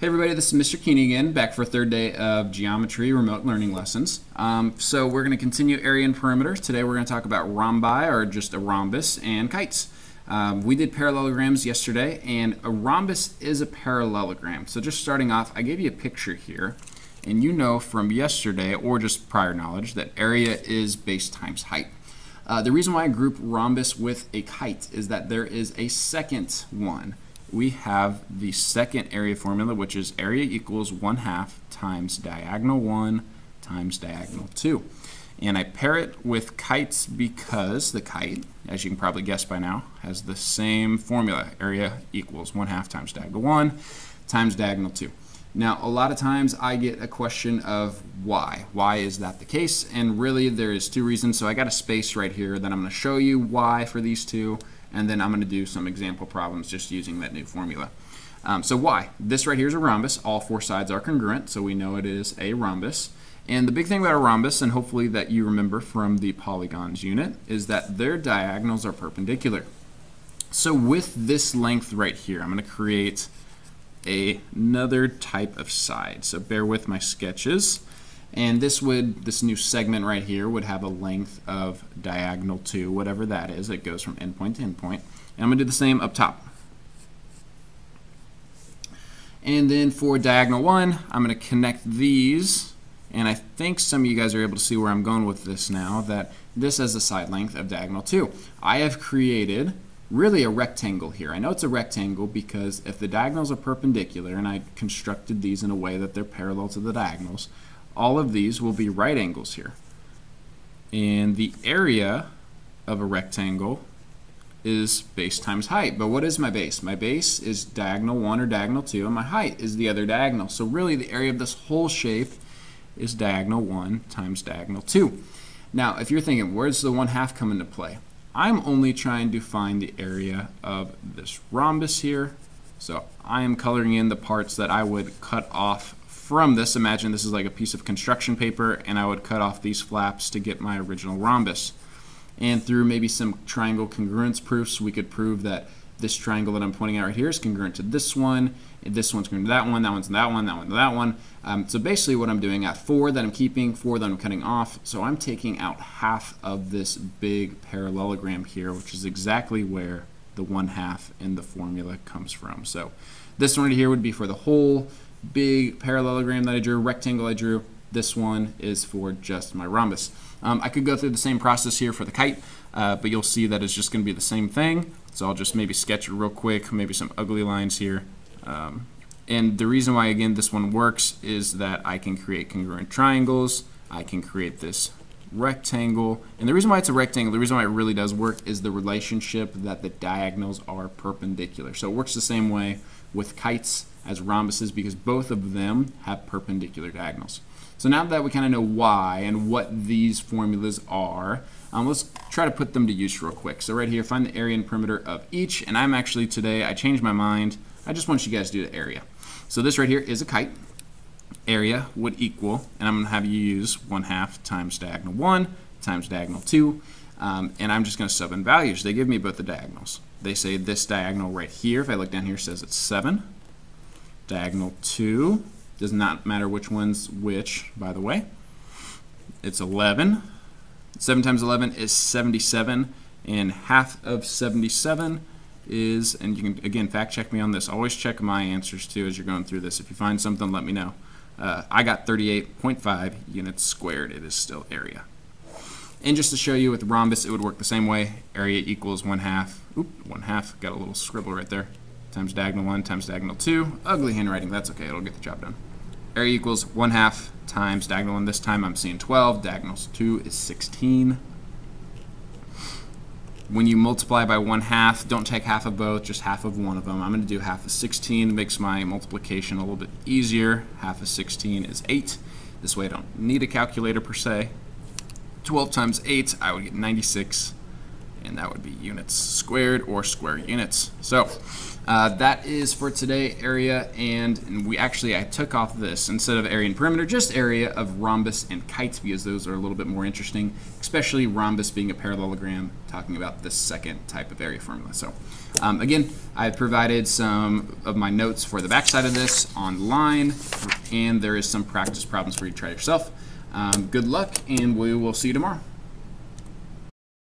Hey everybody, this is Mr. Keeney again, back for a third day of geometry remote learning lessons. Um, so we're going to continue area and perimeter. Today we're going to talk about rhombi, or just a rhombus, and kites. Um, we did parallelograms yesterday, and a rhombus is a parallelogram. So just starting off, I gave you a picture here, and you know from yesterday, or just prior knowledge, that area is base times height. Uh, the reason why I group rhombus with a kite is that there is a second one we have the second area formula, which is area equals 1 half times diagonal 1 times diagonal 2. And I pair it with kites because the kite, as you can probably guess by now, has the same formula. Area equals 1 half times diagonal 1 times diagonal 2. Now, a lot of times I get a question of why. Why is that the case? And really, there is two reasons. So I got a space right here that I'm going to show you why for these two and then I'm going to do some example problems just using that new formula. Um, so why? This right here is a rhombus. All four sides are congruent, so we know it is a rhombus. And the big thing about a rhombus, and hopefully that you remember from the polygons unit, is that their diagonals are perpendicular. So with this length right here, I'm going to create a, another type of side. So bear with my sketches. And this would, this new segment right here would have a length of diagonal 2, whatever that is. It goes from endpoint to endpoint. And I'm going to do the same up top. And then for diagonal 1, I'm going to connect these. And I think some of you guys are able to see where I'm going with this now, that this has a side length of diagonal 2. I have created really a rectangle here. I know it's a rectangle because if the diagonals are perpendicular, and I constructed these in a way that they're parallel to the diagonals, all of these will be right angles here. And the area of a rectangle is base times height. But what is my base? My base is diagonal 1 or diagonal 2, and my height is the other diagonal. So really the area of this whole shape is diagonal 1 times diagonal 2. Now, if you're thinking, where does the 1 half come into play? I'm only trying to find the area of this rhombus here. So I am coloring in the parts that I would cut off from this, imagine this is like a piece of construction paper and I would cut off these flaps to get my original rhombus. And through maybe some triangle congruence proofs, we could prove that this triangle that I'm pointing out right here is congruent to this one, this one's congruent to that one, that one's that one, that one to that one. Um, so basically what I'm doing, at four that I'm keeping, four that I'm cutting off, so I'm taking out half of this big parallelogram here, which is exactly where the one half in the formula comes from. So this one right here would be for the whole big parallelogram that I drew, rectangle I drew. This one is for just my rhombus. Um, I could go through the same process here for the kite, uh, but you'll see that it's just going to be the same thing. So I'll just maybe sketch it real quick, maybe some ugly lines here. Um, and the reason why, again, this one works is that I can create congruent triangles. I can create this rectangle. And the reason why it's a rectangle, the reason why it really does work is the relationship that the diagonals are perpendicular. So it works the same way with kites as rhombuses because both of them have perpendicular diagonals. So now that we kind of know why and what these formulas are, um, let's try to put them to use real quick. So right here, find the area and perimeter of each, and I'm actually today, I changed my mind. I just want you guys to do the area. So this right here is a kite. Area would equal, and I'm going to have you use 1 half times diagonal 1 times diagonal 2, um, and I'm just going to sub in values. They give me both the diagonals. They say this diagonal right here, if I look down here, says it's 7 diagonal 2. Does not matter which one's which, by the way. It's 11. 7 times 11 is 77, and half of 77 is, and you can, again, fact check me on this. Always check my answers, too, as you're going through this. If you find something, let me know. Uh, I got 38.5 units squared. It is still area. And just to show you with rhombus, it would work the same way. Area equals 1 half. Oop, 1 half. Got a little scribble right there times diagonal 1 times diagonal 2. Ugly handwriting, that's okay, it'll get the job done. Area equals 1 half times diagonal 1. This time I'm seeing 12. Diagonal 2 is 16. When you multiply by 1 half, don't take half of both, just half of one of them. I'm going to do half of 16. Makes my multiplication a little bit easier. Half of 16 is 8. This way I don't need a calculator per se. 12 times 8, I would get 96 and that would be units squared or square units. So Uh, that is for today area and, and we actually I took off this instead of area and perimeter just area of rhombus and kites because those are a little bit more interesting especially rhombus being a parallelogram talking about the second type of area formula. So um, again I've provided some of my notes for the backside of this online and there is some practice problems for you to try yourself. Um, good luck and we will see you tomorrow